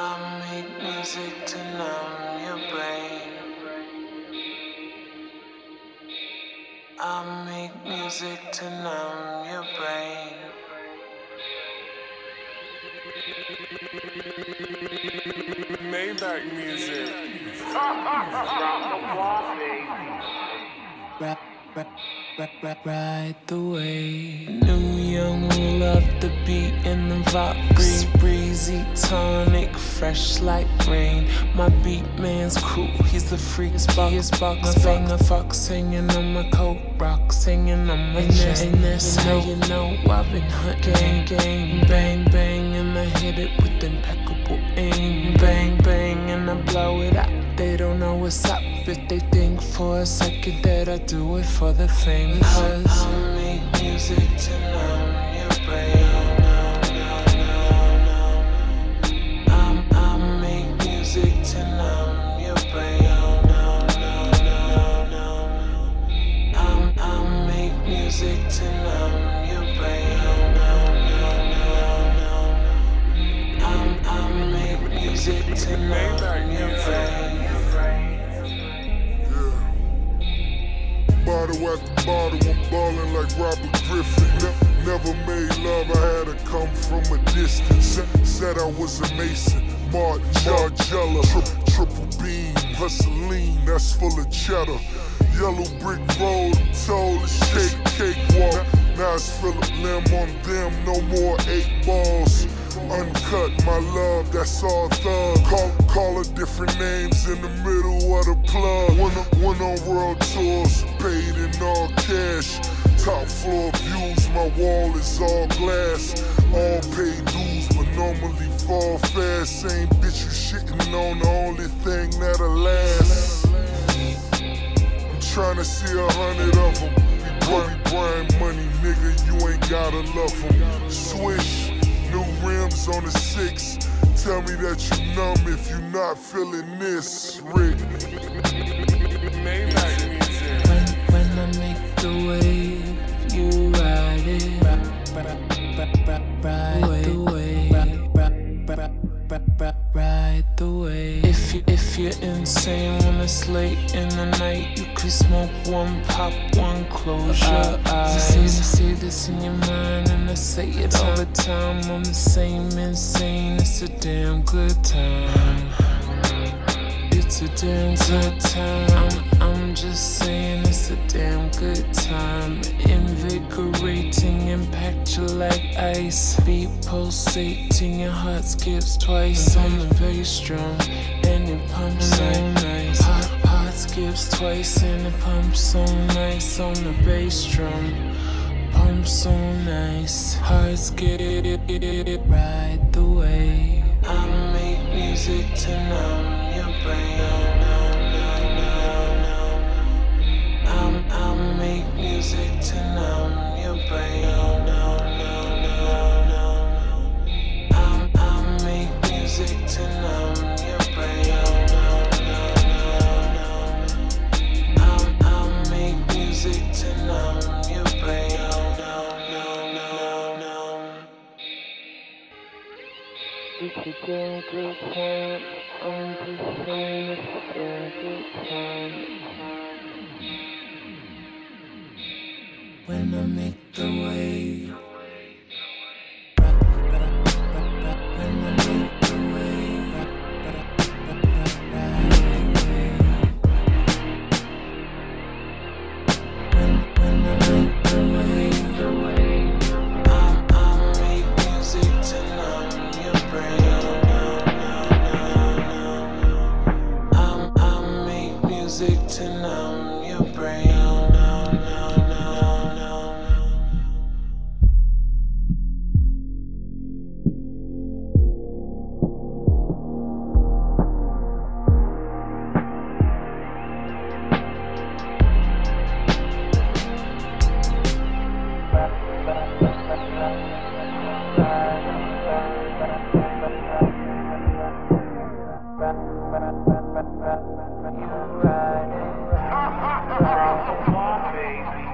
I make music to numb your brain. I make music to numb your brain. Maybach music. Rap, rap, rap, rap, ride the wave. Young love the vibe. Bree- Breezy tonic, fresh like rain. My beat man's cool, he's the freakest box. His box bang the fox hanging on my coat, rocks hanging on my chain. And that's how you know I've been hunting. Gang, gang, bang, bang, and I hit it with impeccable aim. Bang, bang, and I blow it out. They don't know what's up if they think for a second that I do it for the fame. Cause I make music to Bottle after bottle, I'm ballin' like Robert Griffin. Ne- never made love, I had to come from a distance. Said I was a Mason, Martin, Margiela, tri- triple beam, hustling, that's full of cheddar. Yellow brick road, told it's cake, cakewalk. Now it's Phillip Lim on them, no more eight balls. Uncut, my love, that's all thug. Call, call her different names in the middle of the plug. Went on, went on world tours, paid in all cash. Top floor views, my wall is all glass. All paid dues, but normally fall fast. Same bitch you shitting on, the only thing that'll last. I'm trying to see a hundred of them. Be Kobe Bryant money, nigga, you ain't gotta love them. Swish, new rims on the six. Tell me that you numb if you not feeling this, Rick. When, when I make the wave, you ride it. Ride the wave. Ride the wave. If you if you're insane when it's late in the night, you could smoke one, pop one, close your uh, eyes. Say, say this in your mind, and I say it all the time. I'm the same insane. It's a damn good time. It's a damn good time. I'm, I'm just saying it's a damn good time. Invigorating, impact you like ice. Beat pulsating, your heart skips twice on the bass drum, and it pumps nice. Twice, and it pumps so nice on the bass drum. Pumps so nice. Heart skip ride the way. I make music to numb your brain. It's a damn good time. I'm just saying it's a damn time. When I make the wave. music to numb your brain. You ride it. Ride it.